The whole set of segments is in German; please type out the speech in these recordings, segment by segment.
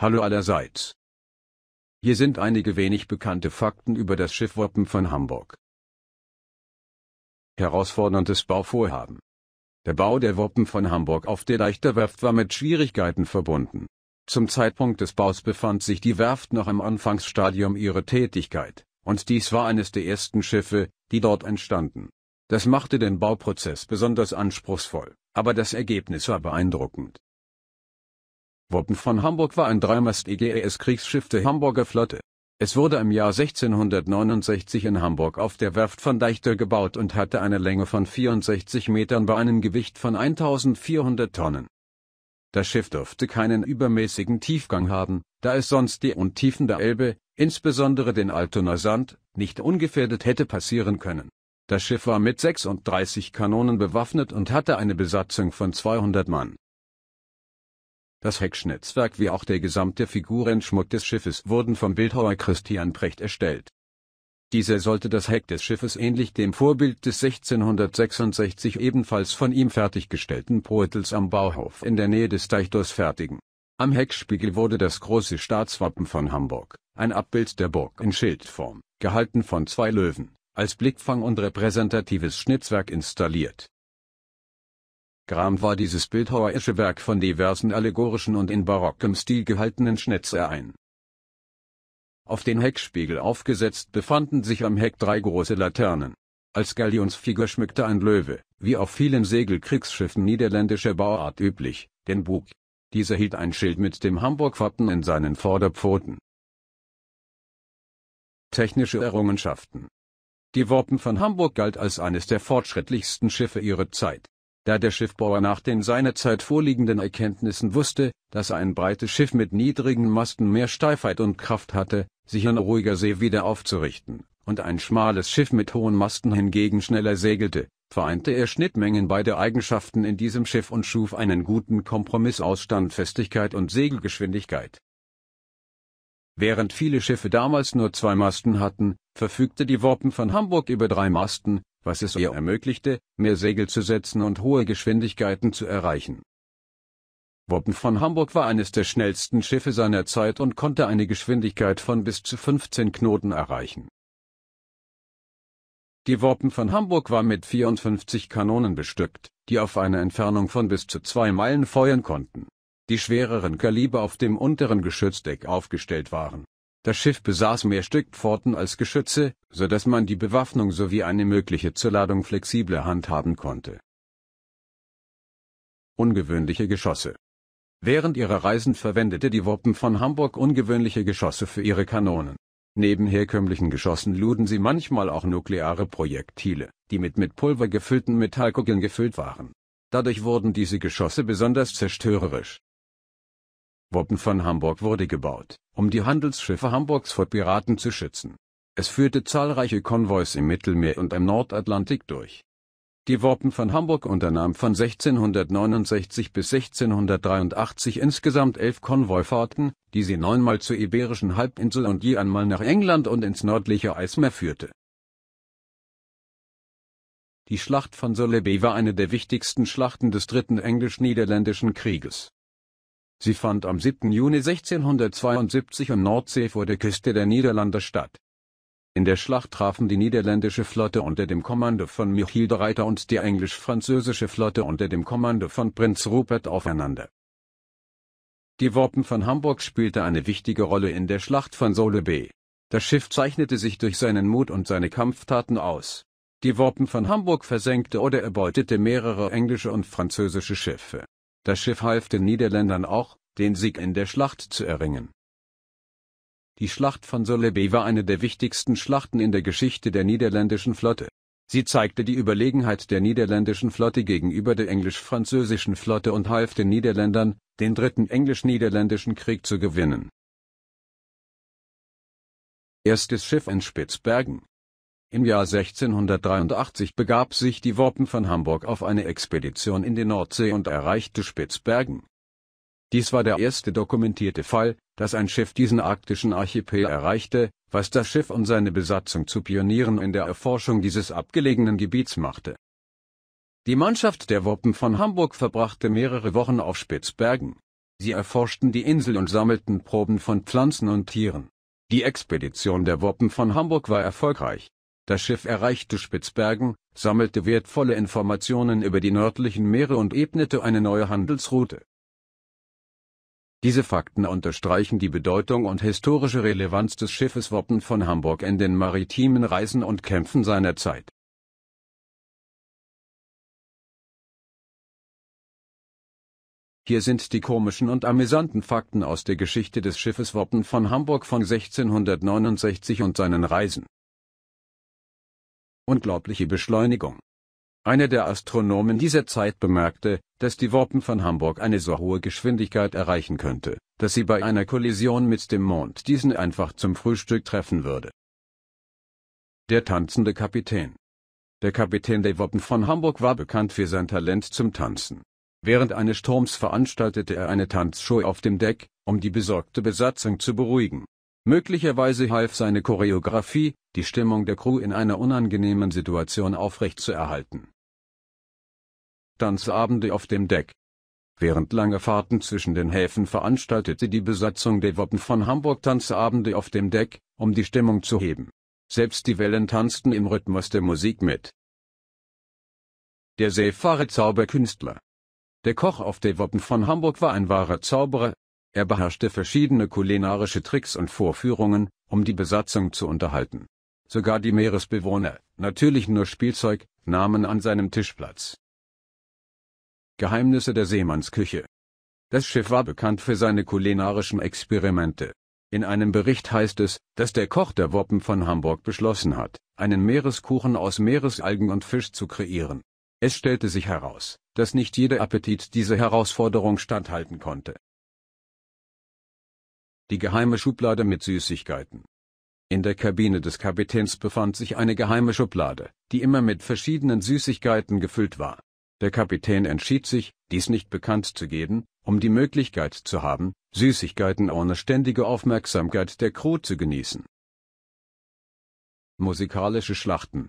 Hallo allerseits. Hier sind einige wenig bekannte Fakten über das Schiff Wappen von Hamburg. Herausforderndes Bauvorhaben. Der Bau der Wappen von Hamburg auf der Leichterwerft war mit Schwierigkeiten verbunden. Zum Zeitpunkt des Baus befand sich die Werft noch im Anfangsstadium ihrer Tätigkeit, und dies war eines der ersten Schiffe, die dort entstanden. Das machte den Bauprozess besonders anspruchsvoll, aber das Ergebnis war beeindruckend. Wappen von Hamburg war ein dreimast EGES-Kriegsschiff der Hamburger Flotte. Es wurde im Jahr 1669 in Hamburg auf der Werft von Deichter gebaut und hatte eine Länge von 64 Metern bei einem Gewicht von 1400 Tonnen. Das Schiff durfte keinen übermäßigen Tiefgang haben, da es sonst die Untiefen der Elbe, insbesondere den Altoner Sand, nicht ungefährdet hätte passieren können. Das Schiff war mit 36 Kanonen bewaffnet und hatte eine Besatzung von 200 Mann. Das Heckschnitzwerk wie auch der gesamte Figurenschmuck des Schiffes wurden vom Bildhauer Christian Precht erstellt. Dieser sollte das Heck des Schiffes ähnlich dem Vorbild des 1666 ebenfalls von ihm fertiggestellten Portals am Bauhof in der Nähe des Deichtors fertigen. Am Heckspiegel wurde das große Staatswappen von Hamburg, ein Abbild der Burg in Schildform, gehalten von zwei Löwen, als Blickfang und repräsentatives Schnitzwerk installiert gerahmt war dieses bildhauerische Werk von diversen allegorischen und in barockem Stil gehaltenen Schnitzereien. Auf den Heckspiegel aufgesetzt befanden sich am Heck drei große Laternen. Als Galionsfigur schmückte ein Löwe, wie auf vielen Segelkriegsschiffen niederländischer Bauart üblich, den Bug. Dieser hielt ein Schild mit dem Hamburg-Wappen in seinen Vorderpfoten. Technische Errungenschaften Die Wappen von Hamburg galt als eines der fortschrittlichsten Schiffe ihrer Zeit da der Schiffbauer nach den seinerzeit vorliegenden Erkenntnissen wusste, dass ein breites Schiff mit niedrigen Masten mehr Steifheit und Kraft hatte, sich in ruhiger See wieder aufzurichten, und ein schmales Schiff mit hohen Masten hingegen schneller segelte, vereinte er Schnittmengen beider Eigenschaften in diesem Schiff und schuf einen guten Kompromiss aus Standfestigkeit und Segelgeschwindigkeit. Während viele Schiffe damals nur zwei Masten hatten, verfügte die Worpen von Hamburg über drei Masten, was es ihr ermöglichte, mehr Segel zu setzen und hohe Geschwindigkeiten zu erreichen. Woppen von Hamburg war eines der schnellsten Schiffe seiner Zeit und konnte eine Geschwindigkeit von bis zu 15 Knoten erreichen. Die Woppen von Hamburg war mit 54 Kanonen bestückt, die auf eine Entfernung von bis zu zwei Meilen feuern konnten. Die schwereren Kaliber auf dem unteren Geschützdeck aufgestellt waren das Schiff besaß mehr Stückpforten als Geschütze, so dass man die Bewaffnung sowie eine mögliche Zuladung flexibler handhaben konnte. Ungewöhnliche Geschosse Während ihrer Reisen verwendete die Wappen von Hamburg ungewöhnliche Geschosse für ihre Kanonen. Neben herkömmlichen Geschossen luden sie manchmal auch nukleare Projektile, die mit mit Pulver gefüllten Metallkugeln gefüllt waren. Dadurch wurden diese Geschosse besonders zerstörerisch. Wappen von Hamburg wurde gebaut, um die Handelsschiffe Hamburgs vor Piraten zu schützen. Es führte zahlreiche Konvois im Mittelmeer und im Nordatlantik durch. Die Wappen von Hamburg unternahm von 1669 bis 1683 insgesamt elf Konvoifahrten, die sie neunmal zur Iberischen Halbinsel und je einmal nach England und ins nördliche Eismeer führte. Die Schlacht von Solebay war eine der wichtigsten Schlachten des Dritten Englisch-Niederländischen Krieges. Sie fand am 7. Juni 1672 im Nordsee vor der Küste der Niederlande statt. In der Schlacht trafen die niederländische Flotte unter dem Kommando von Michiel de Ruyter und die englisch-französische Flotte unter dem Kommando von Prinz Rupert aufeinander. Die Wappen von Hamburg spielte eine wichtige Rolle in der Schlacht von Solebay. Das Schiff zeichnete sich durch seinen Mut und seine Kampftaten aus. Die Wappen von Hamburg versenkte oder erbeutete mehrere englische und französische Schiffe. Das Schiff half den Niederländern auch, den Sieg in der Schlacht zu erringen. Die Schlacht von Solebay war eine der wichtigsten Schlachten in der Geschichte der niederländischen Flotte. Sie zeigte die Überlegenheit der niederländischen Flotte gegenüber der englisch-französischen Flotte und half den Niederländern, den dritten englisch-niederländischen Krieg zu gewinnen. Erstes Schiff in Spitzbergen im Jahr 1683 begab sich die Worpen von Hamburg auf eine Expedition in die Nordsee und erreichte Spitzbergen. Dies war der erste dokumentierte Fall, dass ein Schiff diesen arktischen Archipel erreichte, was das Schiff und seine Besatzung zu Pionieren in der Erforschung dieses abgelegenen Gebiets machte. Die Mannschaft der Woppen von Hamburg verbrachte mehrere Wochen auf Spitzbergen. Sie erforschten die Insel und sammelten Proben von Pflanzen und Tieren. Die Expedition der Woppen von Hamburg war erfolgreich. Das Schiff erreichte Spitzbergen, sammelte wertvolle Informationen über die nördlichen Meere und ebnete eine neue Handelsroute. Diese Fakten unterstreichen die Bedeutung und historische Relevanz des Schiffes Woppen von Hamburg in den maritimen Reisen und Kämpfen seiner Zeit. Hier sind die komischen und amüsanten Fakten aus der Geschichte des Schiffes Woppen von Hamburg von 1669 und seinen Reisen. Unglaubliche Beschleunigung. Einer der Astronomen dieser Zeit bemerkte, dass die Woppen von Hamburg eine so hohe Geschwindigkeit erreichen könnte, dass sie bei einer Kollision mit dem Mond diesen einfach zum Frühstück treffen würde. Der tanzende Kapitän. Der Kapitän der Woppen von Hamburg war bekannt für sein Talent zum Tanzen. Während eines Sturms veranstaltete er eine Tanzshow auf dem Deck, um die besorgte Besatzung zu beruhigen. Möglicherweise half seine Choreografie, die Stimmung der Crew in einer unangenehmen Situation aufrechtzuerhalten. Tanzabende auf dem Deck Während langer Fahrten zwischen den Häfen veranstaltete die Besatzung der Woppen von Hamburg Tanzabende auf dem Deck, um die Stimmung zu heben. Selbst die Wellen tanzten im Rhythmus der Musik mit. Der Seefahrer Zauberkünstler der Koch auf der Woppen von Hamburg war ein wahrer Zauberer, er beherrschte verschiedene kulinarische Tricks und Vorführungen, um die Besatzung zu unterhalten. Sogar die Meeresbewohner, natürlich nur Spielzeug, nahmen an seinem Tisch Platz. Geheimnisse der Seemannsküche Das Schiff war bekannt für seine kulinarischen Experimente. In einem Bericht heißt es, dass der Koch der Woppen von Hamburg beschlossen hat, einen Meereskuchen aus Meeresalgen und Fisch zu kreieren. Es stellte sich heraus, dass nicht jeder Appetit diese Herausforderung standhalten konnte. Die geheime Schublade mit Süßigkeiten. In der Kabine des Kapitäns befand sich eine geheime Schublade, die immer mit verschiedenen Süßigkeiten gefüllt war. Der Kapitän entschied sich, dies nicht bekannt zu geben, um die Möglichkeit zu haben, Süßigkeiten ohne ständige Aufmerksamkeit der Crew zu genießen. Musikalische Schlachten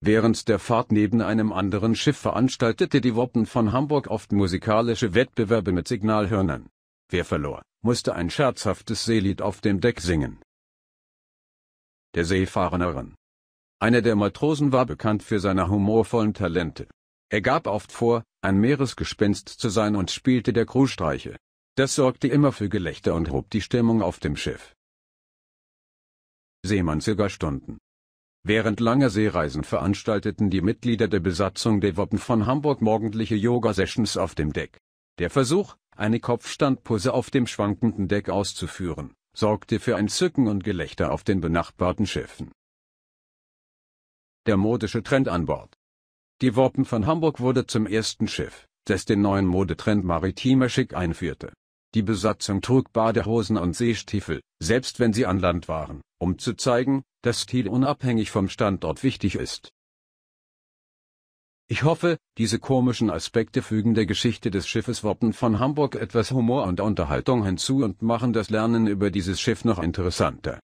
Während der Fahrt neben einem anderen Schiff veranstaltete die Woppen von Hamburg oft musikalische Wettbewerbe mit Signalhörnern. Wer verlor, musste ein scherzhaftes Seelied auf dem Deck singen. Der Seefahrerin. Einer der Matrosen war bekannt für seine humorvollen Talente. Er gab oft vor, ein Meeresgespenst zu sein und spielte der Crew Streiche. Das sorgte immer für Gelächter und hob die Stimmung auf dem Schiff. Seemannsyoga-Stunden Während langer Seereisen veranstalteten die Mitglieder der Besatzung der Woppen von Hamburg morgendliche Yoga-Sessions auf dem Deck. Der Versuch, eine Kopfstandpose auf dem schwankenden Deck auszuführen, sorgte für ein Zücken und Gelächter auf den benachbarten Schiffen. Der modische Trend an Bord Die Woppen von Hamburg wurde zum ersten Schiff, das den neuen Modetrend maritimer Schick einführte. Die Besatzung trug Badehosen und Seestiefel, selbst wenn sie an Land waren, um zu zeigen, dass Stil unabhängig vom Standort wichtig ist. Ich hoffe, diese komischen Aspekte fügen der Geschichte des Schiffes Woppen von Hamburg etwas Humor und Unterhaltung hinzu und machen das Lernen über dieses Schiff noch interessanter.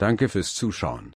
Danke fürs Zuschauen.